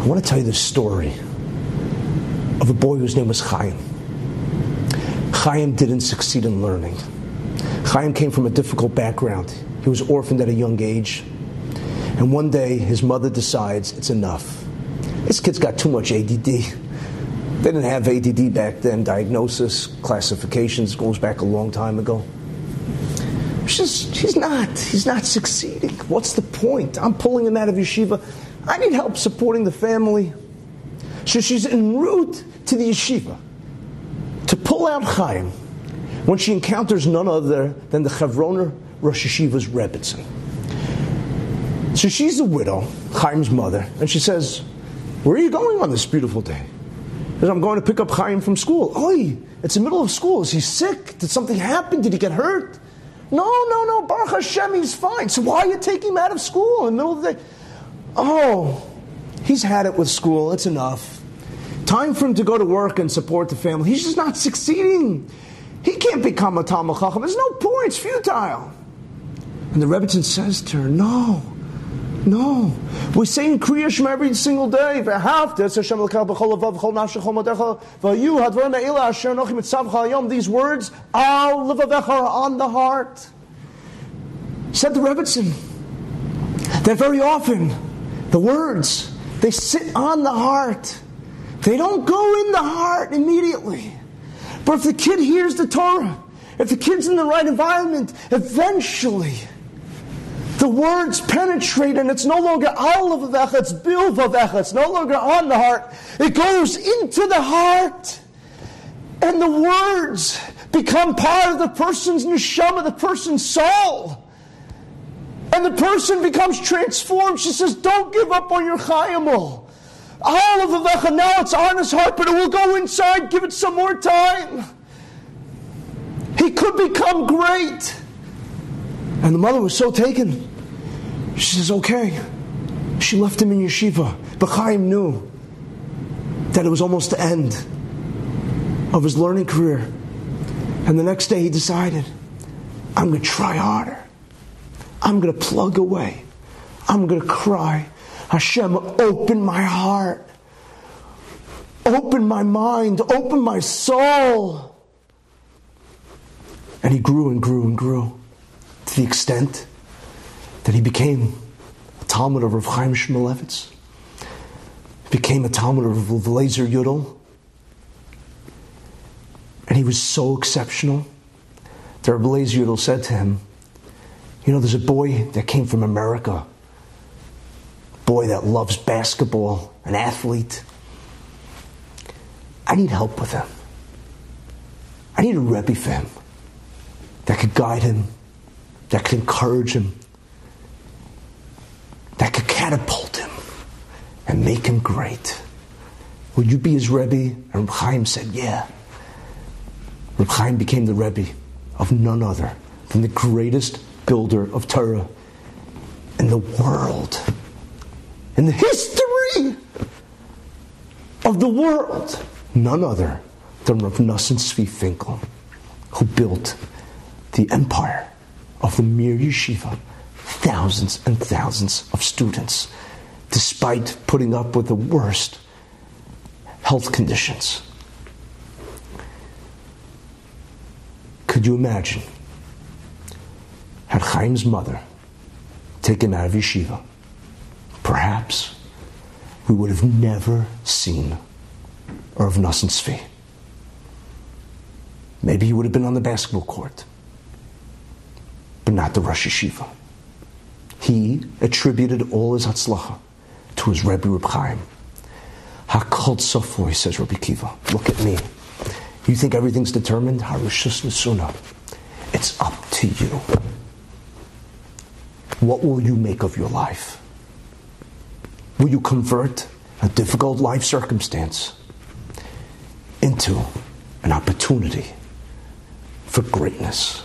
I want to tell you the story of a boy whose name was Chaim. Chaim didn't succeed in learning. Chaim came from a difficult background. He was orphaned at a young age. And one day, his mother decides it's enough. This kid's got too much ADD. They didn't have ADD back then. Diagnosis, classifications goes back a long time ago. She's, he's not. He's not succeeding. What's the point? I'm pulling him out of yeshiva. I need help supporting the family. So she's en route to the yeshiva to pull out Chaim when she encounters none other than the Chevroner Rosh Yeshiva's Rebbitzin. So she's a widow, Chaim's mother, and she says, Where are you going on this beautiful day? Says, I'm going to pick up Chaim from school. Oi, it's the middle of school. Is he sick? Did something happen? Did he get hurt? No, no, no, Baruch Hashem, he's fine. So why are you taking him out of school in the middle of the day? Oh, he's had it with school. It's enough. Time for him to go to work and support the family. He's just not succeeding. He can't become a Talmid Chacham. There's no point. It's futile. And the Rebbitzin says to her, No, no. We sing Kriya Shema every single day. These words, Al are on the heart. Said the Rebbitzin that very often the words, they sit on the heart. They don't go in the heart immediately. But if the kid hears the Torah, if the kid's in the right environment, eventually the words penetrate and it's no longer al vavecha, it's bil vavecha, it's no longer on the heart. It goes into the heart. And the words become part of the person's neshama, the person's soul. And the person becomes transformed. She says, Don't give up on your chayimul. Al levavecha, now it's on his heart, but it will go inside. Give it some more time. He could become great. And the mother was so taken. She says, Okay. She left him in yeshiva. But Chaim knew that it was almost the end of his learning career. And the next day he decided, I'm going to try harder. I'm going to plug away. I'm going to cry. Hashem, open my heart. Open my mind. Open my soul. And he grew and grew and grew to the extent that he became a Talmid of Rav Chaim Shmulevitz. Became a Talmid of Rav Lazer Yudel. And he was so exceptional that Rav Lazer Yudel said to him, you know, there's a boy that came from America, boy that loves basketball, an athlete. I need help with him. I need a Rebbe for him that could guide him, that could encourage him, that could catapult him and make him great. Will you be his Rebbe? And Chaim said, Yeah. Reb Chaim became the Rebbe of none other than the greatest builder of Torah in the world, in the history of the world, none other than Rav Nosson Tzvi Finkel, who built the empire of the Mir Yeshiva, thousands and thousands of students, despite putting up with the worst health conditions. Could you imagine had Chaim's mother taken out of yeshiva, perhaps we would have never seen Rav Nosson Tzvi. Maybe he would have been on the basketball court, but not the Rosh Yeshiva. He attributed all his hatzlacha to his Rebbe Reb Chaim. Hakol Tzafui, says Rabbi Akiva. Look at me. You think everything's determined? Harushus Nesuna. It's up to you. What will you make of your life? Will you convert a difficult life circumstance into an opportunity for greatness?